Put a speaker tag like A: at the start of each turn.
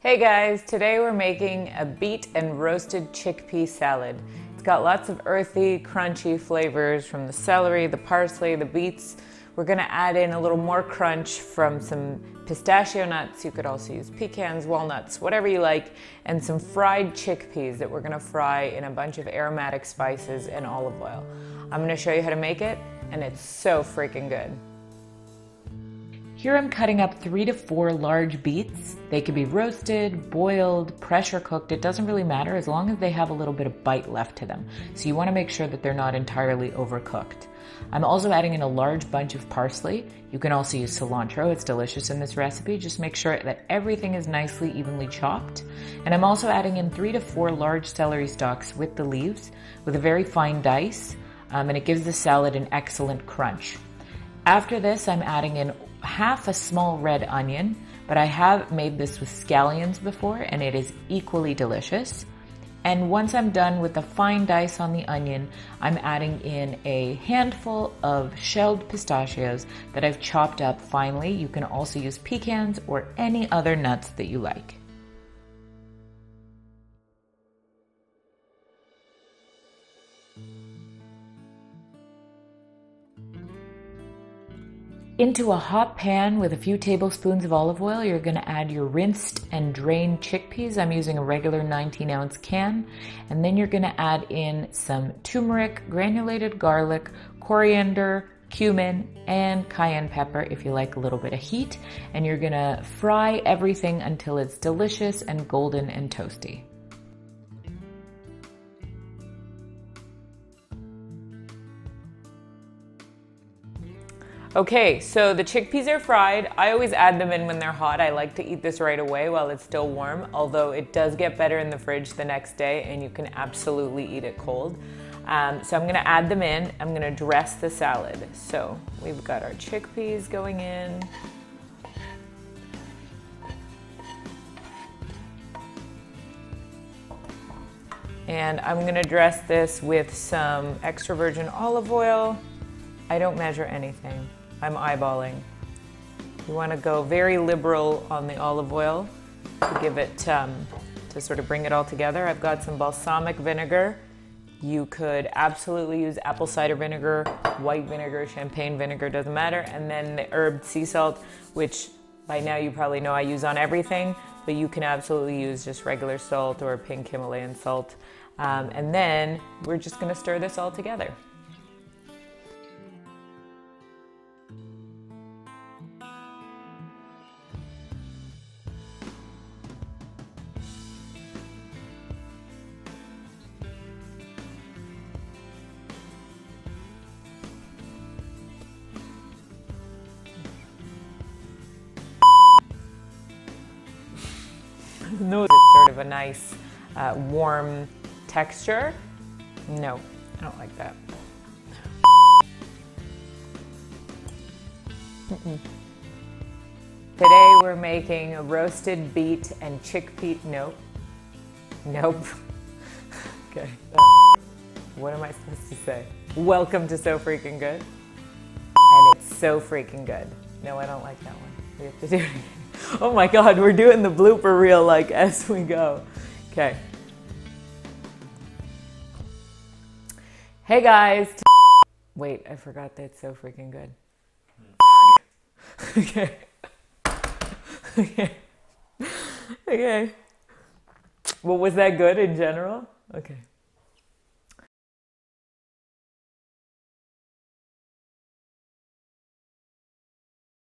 A: Hey guys, today we're making a beet and roasted chickpea salad. It's got lots of earthy, crunchy flavors from the celery, the parsley, the beets. We're gonna add in a little more crunch from some pistachio nuts. You could also use pecans, walnuts, whatever you like, and some fried chickpeas that we're gonna fry in a bunch of aromatic spices and olive oil. I'm gonna show you how to make it, and it's so freaking good. Here I'm cutting up three to four large beets. They could be roasted, boiled, pressure cooked. It doesn't really matter as long as they have a little bit of bite left to them. So you want to make sure that they're not entirely overcooked. I'm also adding in a large bunch of parsley. You can also use cilantro. It's delicious in this recipe. Just make sure that everything is nicely evenly chopped. And I'm also adding in three to four large celery stalks with the leaves with a very fine dice. Um, and it gives the salad an excellent crunch. After this, I'm adding in half a small red onion, but I have made this with scallions before and it is equally delicious. And once I'm done with the fine dice on the onion, I'm adding in a handful of shelled pistachios that I've chopped up finely. You can also use pecans or any other nuts that you like. Into a hot pan with a few tablespoons of olive oil, you're going to add your rinsed and drained chickpeas. I'm using a regular 19 ounce can. And then you're going to add in some turmeric, granulated garlic, coriander, cumin, and cayenne pepper if you like a little bit of heat. And you're going to fry everything until it's delicious and golden and toasty. Okay, so the chickpeas are fried. I always add them in when they're hot. I like to eat this right away while it's still warm, although it does get better in the fridge the next day and you can absolutely eat it cold. Um, so I'm gonna add them in. I'm gonna dress the salad. So we've got our chickpeas going in. And I'm gonna dress this with some extra virgin olive oil. I don't measure anything. I'm eyeballing. You want to go very liberal on the olive oil to give it, um, to sort of bring it all together. I've got some balsamic vinegar. You could absolutely use apple cider vinegar, white vinegar, champagne vinegar, doesn't matter. And then the herb sea salt, which by now you probably know I use on everything, but you can absolutely use just regular salt or pink Himalayan salt. Um, and then we're just gonna stir this all together. Knows it's sort of a nice uh, warm texture. No, I don't like that. Mm -mm. Today we're making a roasted beet and chickpea, nope. Nope. okay. What am I supposed to say? Welcome to So Freaking Good. And it's so freaking good. No, I don't like that one. We have to do it again. Oh my God, we're doing the blooper reel like as we go. Okay. Hey guys. Wait, I forgot that it's so freaking good. okay. okay. Okay. Well, was that good in general? Okay.